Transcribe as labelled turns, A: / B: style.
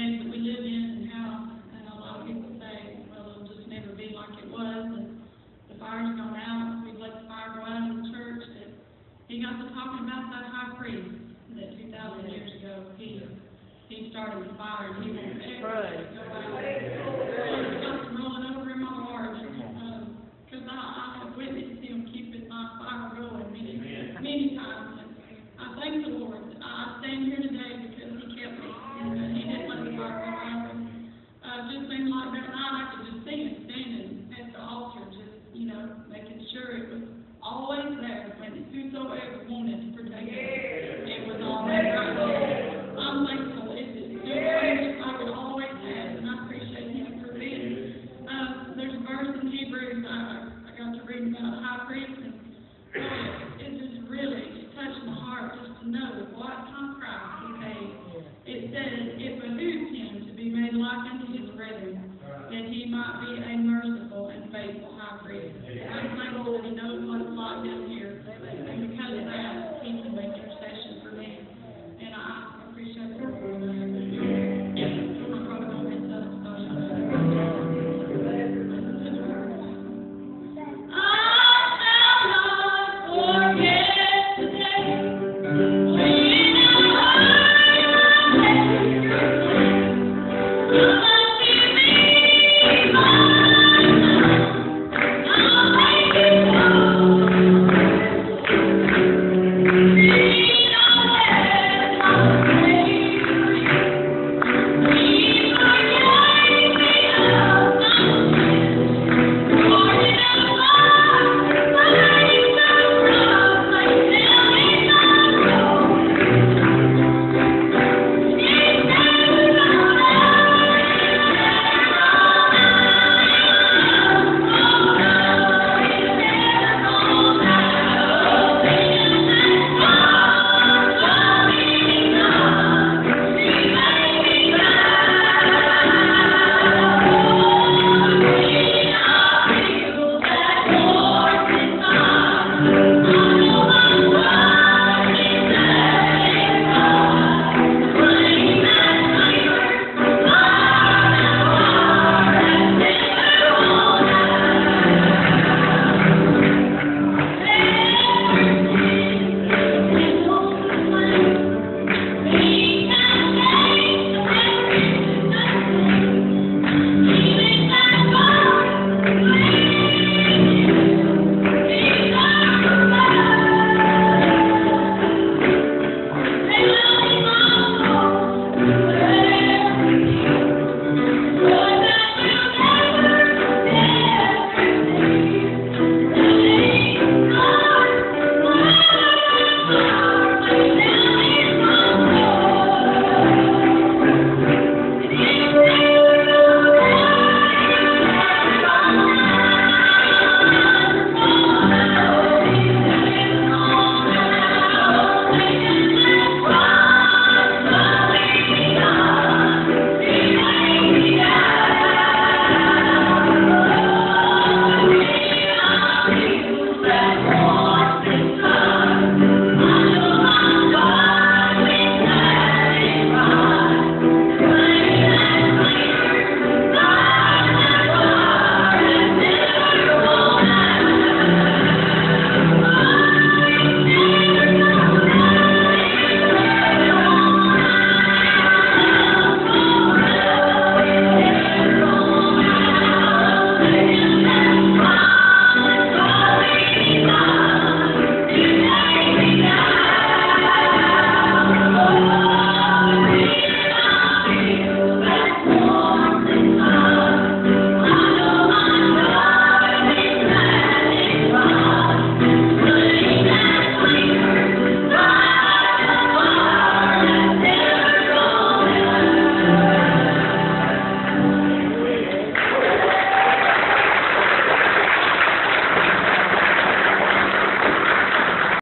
A: day that we live in and how and a lot of people say, well, it'll just never be like it was. And the fire's gone out. We've let the fire go out in the church. That he got to talking about that high priest that 2,000 years ago he he started the fire and he won't ever go.